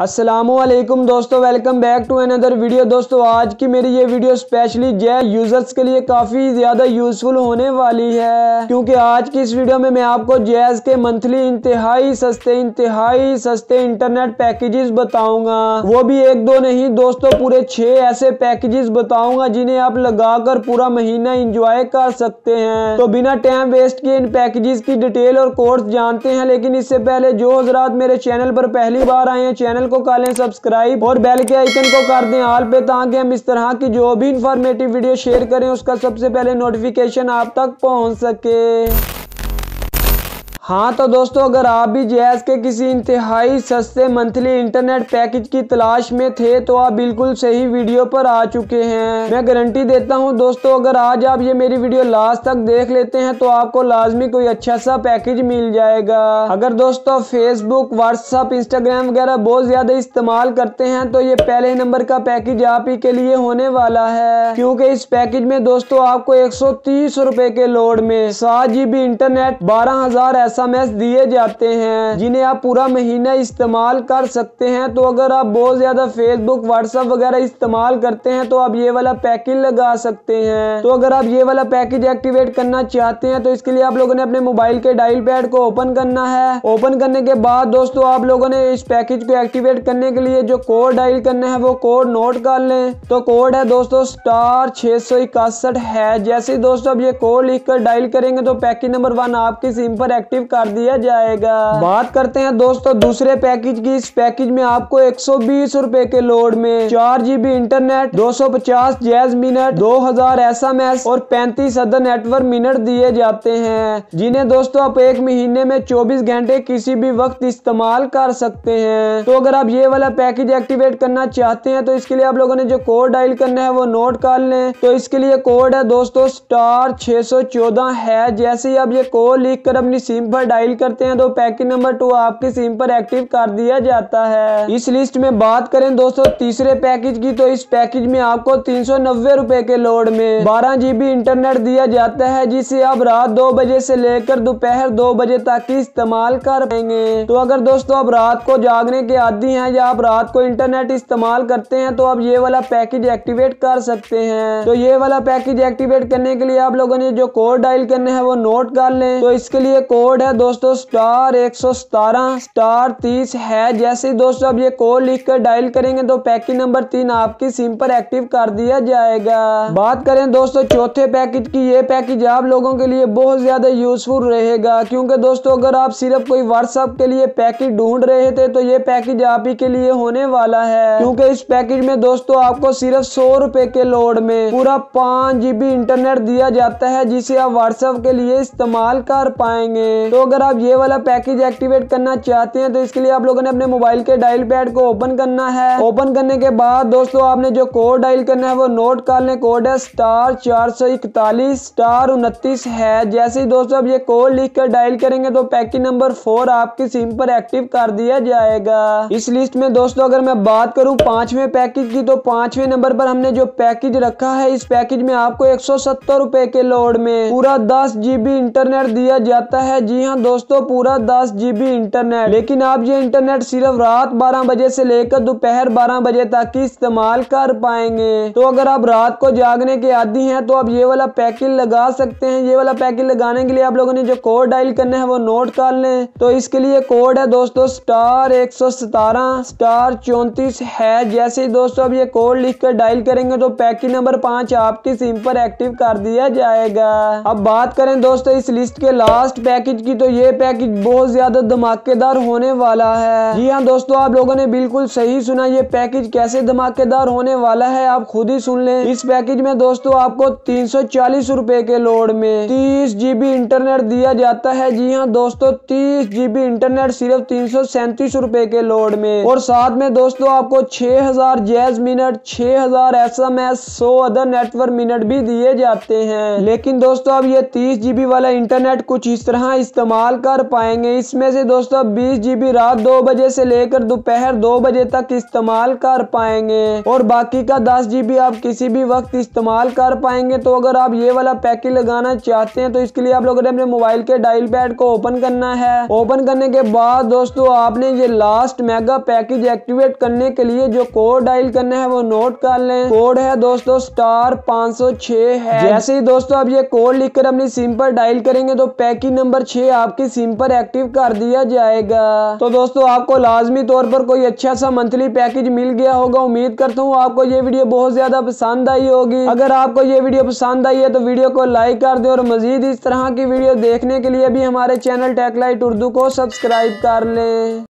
असलकुम दोस्तों welcome back to another video दोस्तों, आज की मेरी ये वीडियो स्पेशली जय यूज़र्स के लिए काफ़ी ज़्यादा यूजफुल होने वाली है, क्योंकि आज की इस वीडियो में मैं आपको जैज के मंथली इंतहाई सस्ते इंतहाई सस्ते इंटरनेट पैकेजेस बताऊँगा। वो भी एक दो नहीं, दोस्तों, पूरे छह ऐसे पैकेजेस बताऊँगा जिन्हें आप लगाकर पूरा महीना इंजॉय कर सकते हैं। तो बिना टाइम वेस्ट किए इन पैकेजेस की डिटेल और कोर्स जानते हैं, लेकिन इससे पहले जो हजरात मेरे चैनल पर पहली बार आए हैं चैनल को कर लें सब्सक्राइब और बेल के आइकन को कर दें ऑल पे, ताकि हम इस तरह की जो भी इंफॉर्मेटिव वीडियो शेयर करें, उसका सबसे पहले नोटिफिकेशन आप तक पहुँच सके। हाँ तो दोस्तों, अगर आप भी जैज के किसी इंतहाई सस्ते मंथली इंटरनेट पैकेज की तलाश में थे तो आप बिल्कुल सही वीडियो पर आ चुके हैं। मैं गारंटी देता हूँ, दोस्तों, अगर आज आप ये मेरी वीडियो लास्ट तक देख लेते हैं तो आपको लाजमी कोई अच्छा सा पैकेज मिल जाएगा। अगर दोस्तों फेसबुक व्हाट्सअप इंस्टाग्राम वगैरह बहुत ज़्यादा इस्तेमाल करते हैं तो ये पहले नंबर का पैकेज आप ही के लिए होने वाला है। क्योंकि इस पैकेज में, दोस्तों, आपको एक सौ के लोड में सात इंटरनेट, बारह हज़ार ऐसा एस दिए जाते हैं, जिन्हें आप पूरा महीना इस्तेमाल कर सकते हैं। तो अगर आप बहुत ज़्यादा फेसबुक व्हाट्सएप वगैरह इस्तेमाल करते हैं तो आप ये वाला पैकेज लगा सकते हैं। तो अगर आप ये वाला पैकेज एक्टिवेट करना चाहते हैं तो इसके लिए आप लोगों ने अपने मोबाइल के डायल पैड को ओपन करना है। ओपन करने के बाद दोस्तों, आप लोगों ने इस पैकेज को एक्टिवेट करने के लिए जो कोड डायल करना है, वो कोड नोट कर लें। तो कोड है दोस्तों, स्टार इकसठ है। जैसे दोस्तों अब ये कोड लिखकर डायल करेंगे तो पैकेज नंबर वन आपकी सिम पर एक्टिव कर दिया जाएगा। बात करते हैं दोस्तों, दूसरे पैकेज की। इस पैकेज में आपको एक सौ के लोड में चार GB internet 250 Jazz minute 2000 SMS और 35 अदर नेटवर्क मिनट दिए जाते हैं। जिन्हें दोस्तों आप एक महीने में 24 घंटे किसी भी वक्त इस्तेमाल कर सकते हैं। तो अगर आप ये वाला पैकेज एक्टिवेट करना चाहते हैं तो इसके लिए आप लोगों ने जो कोड डायल करना है, वो नोट कर लें। तो इसके लिए कोड है दोस्तों स्टार 614 है। जैसे ही आप ये कोड लिख कर अपनी सिम पर डायल करते हैं तो पैकेज नंबर टू आपके सिम पर एक्टिव कर दिया जाता है। इस लिस्ट में बात करें दोस्तों, तीसरे पैकेज की तो इस पैकेज में आपको तीन सौ रुपए के लोड में बारह जीबी इंटरनेट दिया जाता है, जिसे आप रात दो बजे से लेकर दोपहर दो बजे तक इस्तेमाल कर पाएँगे। तो अगर दोस्तों, आप रात को जागने के आदि हैं या आप रात को इंटरनेट इस्तेमाल करते हैं तो आप ये वाला पैकेज एक्टिवेट कर सकते हैं। तो ये वाला पैकेज एक्टिवेट करने के लिए आप लोगों ने जो कोड डायल करने हैं, वो नोट कर लें। तो इसके लिए कोड है है दोस्तों स्टार एक सौ सतारह स्टार तीस है। जैसे ही दोस्तों अब ये कोड लिख कर डायल करेंगे तो पैकेज नंबर तीन आपकी सिम पर एक्टिव कर दिया जाएगा। बात करें दोस्तों, चौथे पैकेज की, ये पैकेज आप लोगों के लिए बहुत ज़्यादा यूजफुल रहेगा। क्योंकि दोस्तों, अगर आप सिर्फ़ कोई व्हाट्सएप के लिए पैकेज ढूंढ रहे थे तो ये पैकेज आप ही के लिए होने वाला है। क्योंकि इस पैकेज में दोस्तों आपको सिर्फ़ सौ रुपए के लोड में पूरा पाँच जीबी इंटरनेट दिया जाता है, जिसे आप व्हाट्सएप के लिए इस्तेमाल कर पाएँगे। तो अगर आप ये वाला पैकेज एक्टिवेट करना चाहते हैं तो इसके लिए आप लोगों ने अपने मोबाइल के डायल पैड को ओपन करना है। ओपन करने के बाद दोस्तों, आपने जो कोड डायल करना है, वो नोट कर लें। कोड है स्टार चार सौ इकतालीस स्टार उनतीस है। जैसे ही दोस्तों आप ये कोड लिख कर डायल करेंगे तो पैकेज नंबर फोर आपकी सिम पर एक्टिव कर दिया जाएगा। इस लिस्ट में दोस्तों, अगर मैं बात करूँ पाँचवें पैकेज की तो पाँचवें नंबर पर हमने जो पैकेज रखा है, इस पैकेज में आपको एक सौ के लोड में पूरा दस जीबी इंटरनेट दिया जाता है। जी हाँ हाँ दोस्तों, पूरा दस जीबी इंटरनेट लेकिन आप ये इंटरनेट सिर्फ़ रात बारह बजे से लेकर दोपहर बारह बजे तक ही इस्तेमाल कर पाएँगे। तो अगर आप रात को जागने के आदि हैं तो आप ये वाला पैकेज लगा सकते हैं। ये वाला पैकेज लगाने के लिए आप लोगों ने जो कोड डायल करना है, वो नोट कर लें। तो इसके लिए कोड है दोस्तों, स्टार एक स्टार चौंतीस है। जैसे ही दोस्तों अब ये कोड लिख कर डायल करेंगे तो पैकेज नंबर पाँच आपकी सिम पर एक्टिव कर दिया जाएगा। अब बात करें दोस्तों, इस लिस्ट के लास्ट पैकेज की तो ये पैकेज बहुत ज़्यादा धमाकेदार होने वाला है। जी हाँ दोस्तों, आप लोगों ने बिल्कुल सही सुना ये पैकेज कैसे धमाकेदार होने वाला है, आप खुद ही सुन लें। इस पैकेज में दोस्तों आपको तीन सौ के लोड में तीस जीबी इंटरनेट दिया जाता है। जी हाँ दोस्तों, तीस जीबी इंटरनेट सिर्फ़ तीन सौ के लोड में। और साथ में दोस्तों आपको छह हज़ार जैज मिनट छह हज़ार एस एम एस सौ अदर नेटवर्क मिनट भी दिए जाते हैं। लेकिन दोस्तों, अब ये तीस जीबी वाला इंटरनेट कुछ इस तरह इस्तेमाल इस्तेमाल कर पाएँगे। इसमें से दोस्तों बीस जीबी रात दो बजे से लेकर दोपहर दो बजे तक इस्तेमाल कर पाएँगे। और बाकी का दस जीबी आप किसी भी वक्त इस्तेमाल कर पाएँगे। तो अगर आप ये वाला पैकेज लगाना चाहते हैं तो इसके लिए आप लोगों ने अपने मोबाइल के डायल पैड को ओपन करना है। ओपन करने के बाद दोस्तों आपने ये लास्ट मेगा पैकेज एक्टिवेट करने के लिए जो कोड डायल करना है, वो नोट कर लें। कोड है दोस्तों स्टार 506 है। जैसे ही दोस्तों आप ये कोड लिखकर अपनी सिम पर डायल करेंगे तो पैकेज नंबर छह आपकी सिम पर एक्टिव कर दिया जाएगा। तो दोस्तों, आपको लाजमी तौर पर कोई अच्छा सा मंथली पैकेज मिल गया होगा। उम्मीद करता हूँ आपको ये वीडियो बहुत ज़्यादा पसंद आई होगी। अगर आपको ये वीडियो पसंद आई है तो वीडियो को लाइक कर दे और मजीद इस तरह की वीडियो देखने के लिए भी हमारे चैनल टेकलाइट उर्दू को सब्सक्राइब कर ले।